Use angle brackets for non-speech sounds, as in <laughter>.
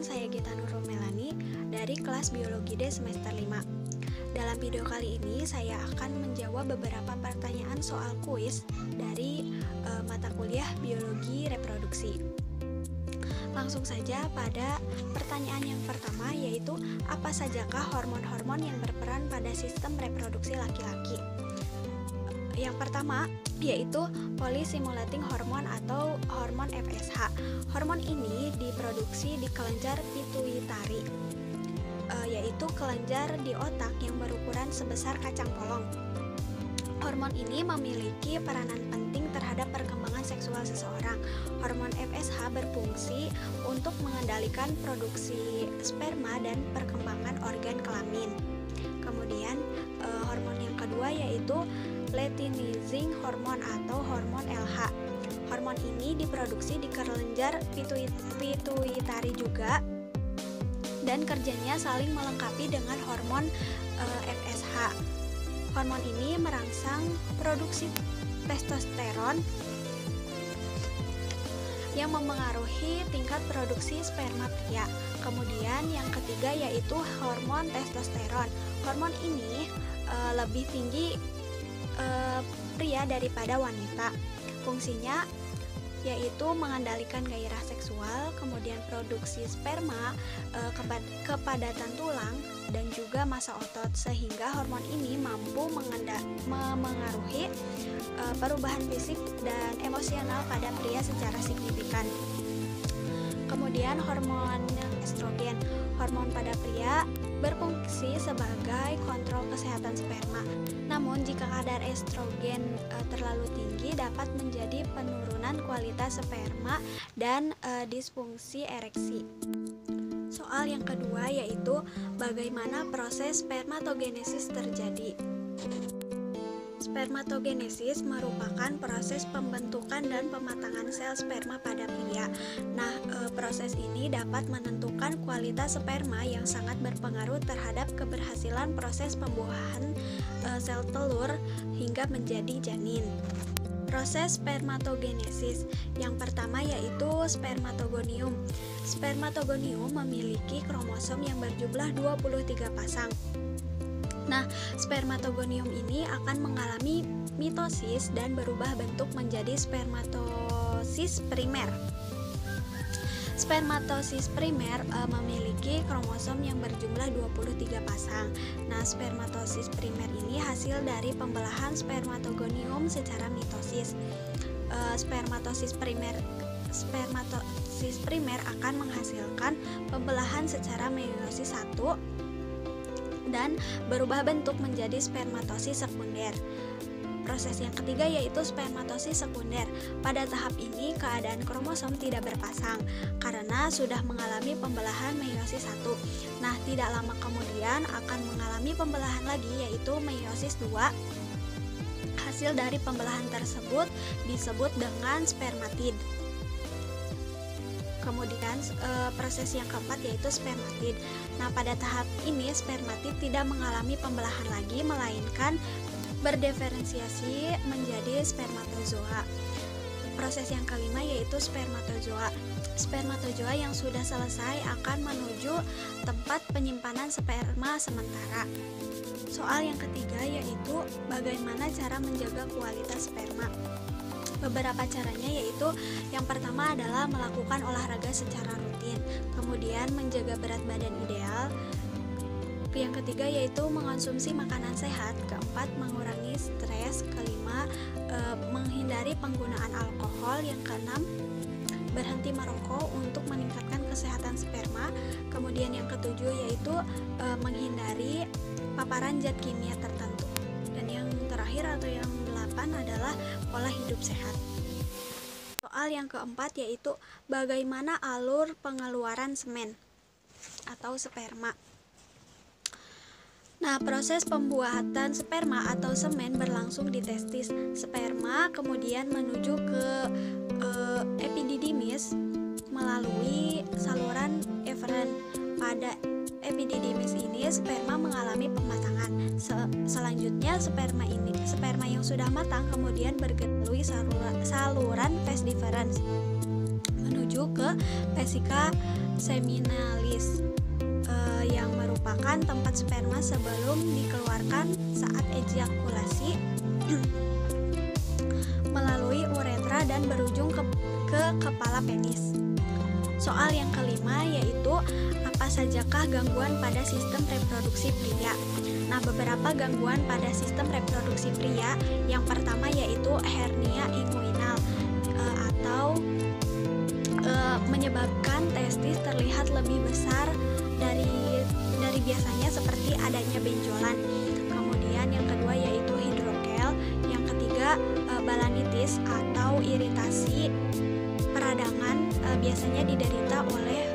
saya Gita Nurul Melani dari kelas Biologi D semester 5. Dalam video kali ini saya akan menjawab beberapa pertanyaan soal kuis dari e, mata kuliah Biologi Reproduksi. Langsung saja pada pertanyaan yang pertama yaitu apa sajakah hormon-hormon yang berperan pada sistem reproduksi laki-laki? Yang pertama yaitu polystimulating hormone atau hormon FSH. Hormon ini diproduksi di kelenjar pituitari, e, yaitu kelenjar di otak yang berukuran sebesar kacang polong. Hormon ini memiliki peranan penting terhadap perkembangan seksual seseorang. Hormon FSH berfungsi untuk mengendalikan produksi sperma dan perkembangan organ kelamin. Kemudian, e, hormon yang kedua yaitu luteinizing hormon atau hormon LH. Hormon ini diproduksi di kelenjar pituitari juga dan kerjanya saling melengkapi dengan hormon FSH. Hormon ini merangsang produksi testosteron yang memengaruhi tingkat produksi sperma pria. Kemudian yang ketiga yaitu hormon testosteron. Hormon ini e, lebih tinggi pria daripada wanita. Fungsinya yaitu mengendalikan gairah seksual, kemudian produksi sperma, e, kepadatan tulang, dan juga masa otot sehingga hormon ini mampu memengaruhi e, perubahan fisik dan emosional pada pria secara signifikan. Kemudian hormon estrogen. Hormon pada pria berfungsi sebagai kontrol kesehatan sperma. Namun jika kadar estrogen e, terlalu tinggi dapat menjadi penurunan kualitas sperma dan e, disfungsi ereksi. Soal yang kedua yaitu bagaimana proses spermatogenesis terjadi. Spermatogenesis merupakan proses pembentukan dan pematangan sel sperma pada pria. Nah, e, proses ini dapat menentukan kualitas sperma yang sangat berpengaruh terhadap keberhasilan proses pembuahan e, sel telur hingga menjadi janin. Proses spermatogenesis yang pertama yaitu spermatogonium. Spermatogonium memiliki kromosom yang berjumlah 23 pasang. Nah, spermatogonium ini akan mengalami mitosis dan berubah bentuk menjadi spermatosis primer. Spermatosis primer e, memiliki kromosom yang berjumlah 23 pasang. Nah, spermatosis primer ini hasil dari pembelahan spermatogonium secara mitosis. E, spermatosis primer spermatosis primer akan menghasilkan pembelahan secara meiosis 1 dan berubah bentuk menjadi spermatosis sekunder. Proses yang ketiga yaitu spermatosis sekunder. Pada tahap ini keadaan kromosom tidak berpasang karena sudah mengalami pembelahan meiosis 1. Nah, tidak lama kemudian akan mengalami pembelahan lagi yaitu meiosis 2. Hasil dari pembelahan tersebut disebut dengan spermatid. Kemudian e, proses yang keempat yaitu spermatid. Nah, pada tahap ini spermatid tidak mengalami pembelahan lagi melainkan berdiferensiasi menjadi spermatozoa. Proses yang kelima yaitu spermatozoa. Spermatozoa yang sudah selesai akan menuju tempat penyimpanan sperma sementara. Soal yang ketiga yaitu bagaimana cara menjaga kualitas sperma. Beberapa caranya yaitu yang pertama adalah melakukan olahraga secara rutin, kemudian menjaga berat badan ideal. Yang ketiga yaitu mengonsumsi makanan sehat, keempat mengurangi stres, kelima e, menghindari penggunaan alkohol, yang keenam berhenti merokok untuk meningkatkan kesehatan sperma. Kemudian yang ketujuh yaitu e, menghindari paparan zat kimia tertentu. Dan yang terakhir atau yang pola hidup sehat. Soal yang keempat yaitu bagaimana alur pengeluaran semen atau sperma. Nah, proses pembuatan sperma atau semen berlangsung di testis. Sperma kemudian menuju ke e, epididymis melalui saluran eferen. Pada epididymis sperma mengalami pematangan. Se selanjutnya sperma ini sperma yang sudah matang kemudian melalui saluran, saluran vas deferens menuju ke vesika seminalis uh, yang merupakan tempat sperma sebelum dikeluarkan saat ejakulasi <clears throat> melalui uretra dan berujung ke, ke kepala penis. Soal yang kelima yaitu apa sajakah gangguan pada sistem reproduksi pria? Nah, beberapa gangguan pada sistem reproduksi pria yang pertama yaitu hernia inguinal e, atau e, menyebabkan testis terlihat lebih besar dari dari biasanya seperti adanya benjolan. Kemudian yang kedua yaitu hidrokel, yang ketiga e, balanitis atau iritasi biasanya diderita oleh